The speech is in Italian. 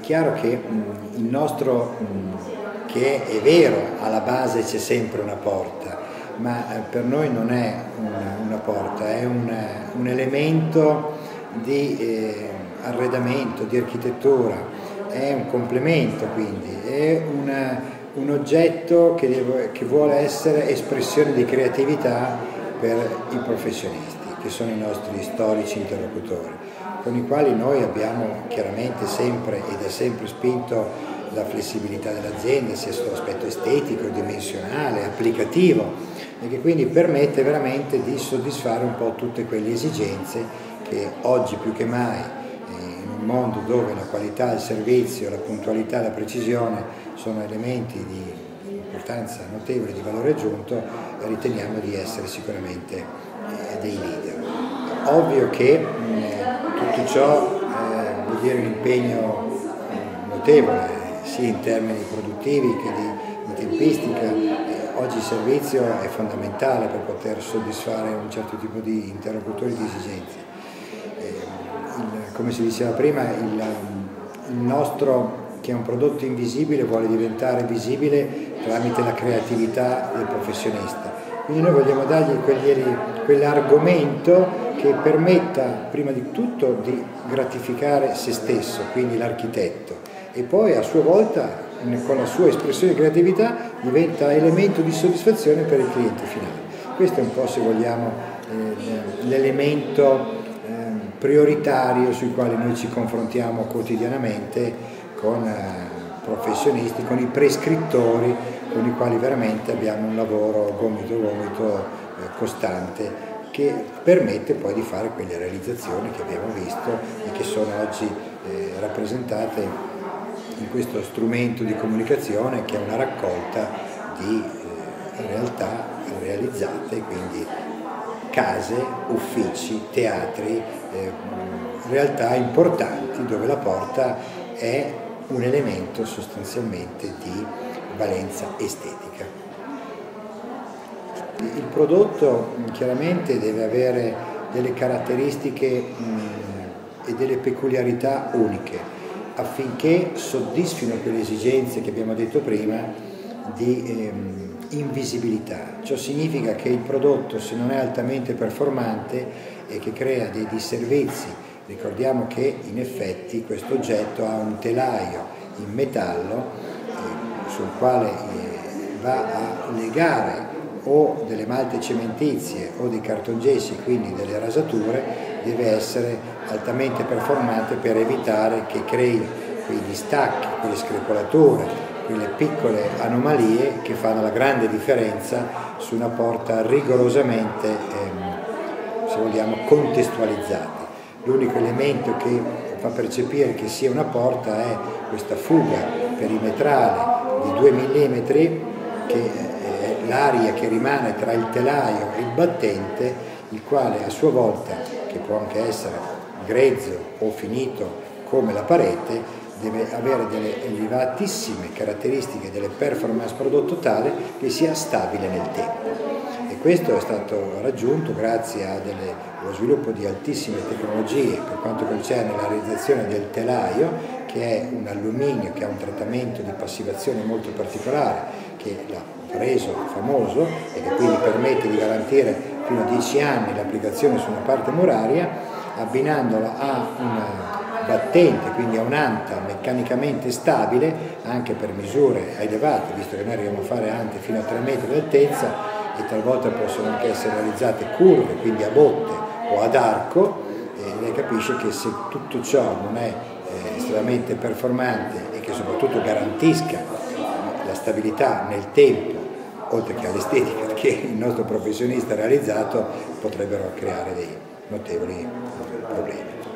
chiaro che mh, il nostro, mh, che è vero, alla base c'è sempre una porta, ma eh, per noi non è una, una porta, è un, un elemento di eh, arredamento, di architettura, è un complemento quindi, è una, un oggetto che, deve, che vuole essere espressione di creatività per i professionisti, che sono i nostri storici interlocutori, con i quali noi abbiamo chiaramente sempre ed è sempre spinto la flessibilità dell'azienda, sia sull'aspetto estetico, dimensionale, applicativo, e che quindi permette veramente di soddisfare un po' tutte quelle esigenze che oggi più che mai eh, in un mondo dove la qualità del servizio, la puntualità e la precisione sono elementi di importanza notevole, di valore aggiunto, riteniamo di essere sicuramente eh, dei leader. Ovvio che mm, tutto ciò eh, vuol dire un impegno notevole sia in termini produttivi che di, tempistica. Eh, oggi il servizio è fondamentale per poter soddisfare un certo tipo di interlocutori di esigenze. Eh, come si diceva prima, il nostro che un prodotto invisibile vuole diventare visibile tramite la creatività del professionista. Quindi noi vogliamo dargli quell'argomento che permetta prima di tutto di gratificare se stesso, quindi l'architetto, e poi a sua volta con la sua espressione di creatività diventa elemento di soddisfazione per il cliente finale. Questo è un po' se vogliamo eh, l'elemento eh, prioritario sui quali noi ci confrontiamo quotidianamente con eh, professionisti, con i prescrittori con i quali veramente abbiamo un lavoro gomito gomito eh, costante che permette poi di fare quelle realizzazioni che abbiamo visto e che sono oggi eh, rappresentate in questo strumento di comunicazione che è una raccolta di realtà realizzate, quindi case, uffici, teatri, realtà importanti dove la porta è un elemento sostanzialmente di valenza estetica. Il prodotto chiaramente deve avere delle caratteristiche mh, e delle peculiarità uniche affinché soddisfino quelle esigenze che abbiamo detto prima di ehm, invisibilità. Ciò significa che il prodotto, se non è altamente performante e che crea dei disservizi, ricordiamo che in effetti questo oggetto ha un telaio in metallo eh, sul quale eh, va a legare o delle malte cementizie o dei cartongessi, quindi delle rasature, deve essere altamente performante per evitare che crei quei distacchi, quelle screpolature, quelle piccole anomalie che fanno la grande differenza su una porta rigorosamente, ehm, se vogliamo, contestualizzata. L'unico elemento che fa percepire che sia una porta è questa fuga perimetrale di 2 mm che è l'aria che rimane tra il telaio e il battente, il quale a sua volta che può anche essere grezzo o finito come la parete, deve avere delle elevatissime caratteristiche, delle performance prodotto tale che sia stabile nel tempo. Questo è stato raggiunto grazie allo sviluppo di altissime tecnologie per quanto concerne la realizzazione del telaio, che è un alluminio che ha un trattamento di passivazione molto particolare, che l'ha reso famoso e che quindi permette di garantire fino a 10 anni l'applicazione su una parte muraria, abbinandola a un battente, quindi a un'anta meccanicamente stabile, anche per misure elevate, visto che noi arriviamo a fare ante fino a 3 metri di altezza e talvolta possono anche essere realizzate curve, quindi a botte o ad arco, e lei capisce che se tutto ciò non è eh, estremamente performante e che soprattutto garantisca la stabilità nel tempo oltre che all'estetica che il nostro professionista ha realizzato, potrebbero creare dei notevoli problemi.